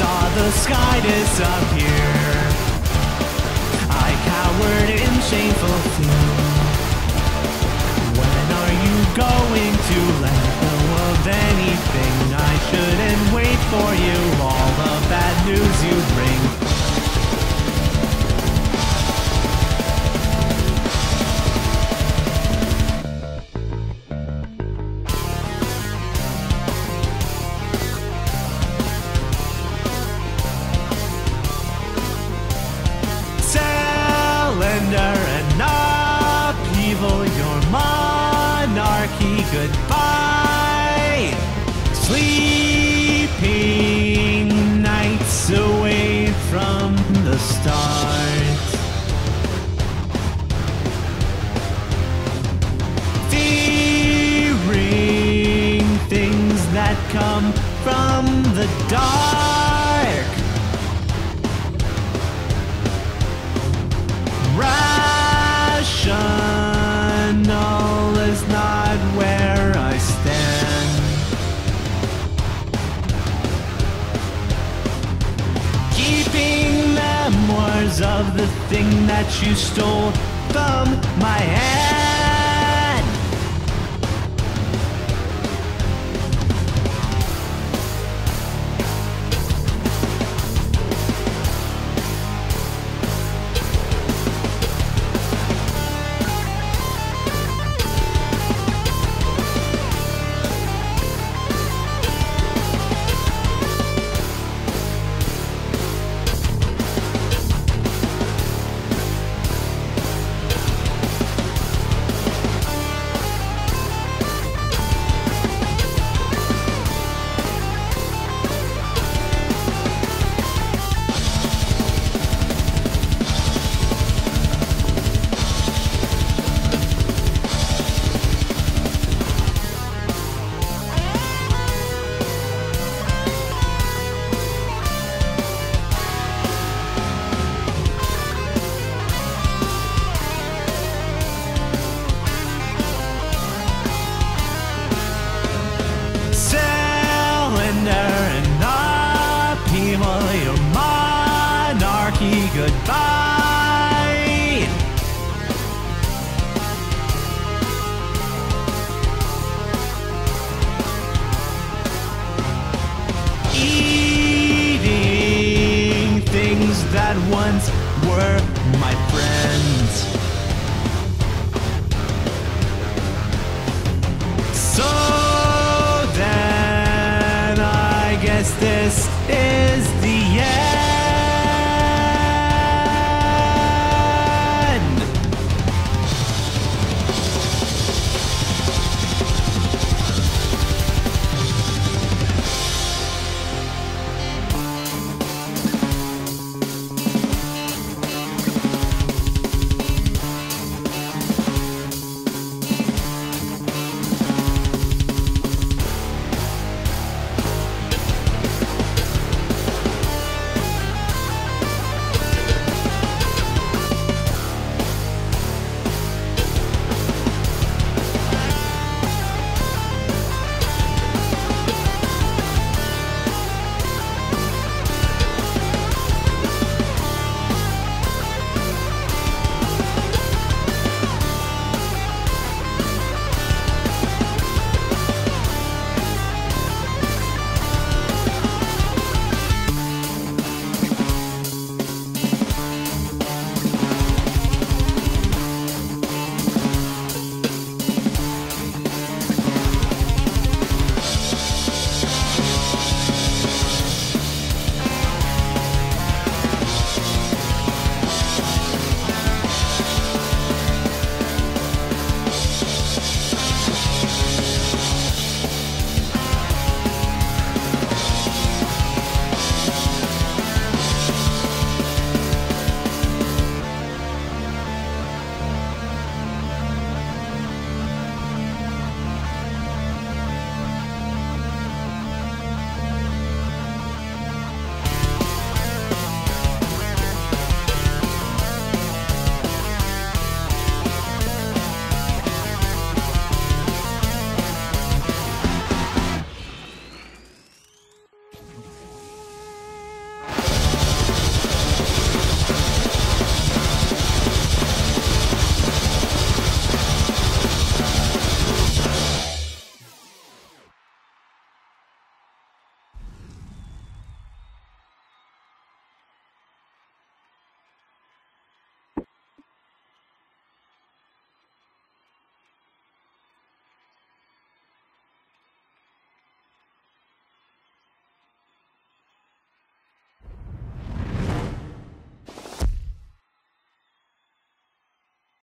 the sky disappear. I cowered in shameful fear. When are you going to let go of anything? I shouldn't wait for you. All the bad news you bring. Goodbye. Sleeping nights away from the start. Fearing things that come from the dark. Of the thing that you stole from my hand. That once were my friends. So then I guess this is